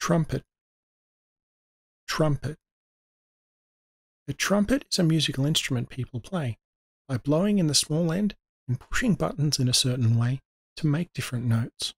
Trumpet. Trumpet. A trumpet is a musical instrument people play by blowing in the small end and pushing buttons in a certain way to make different notes.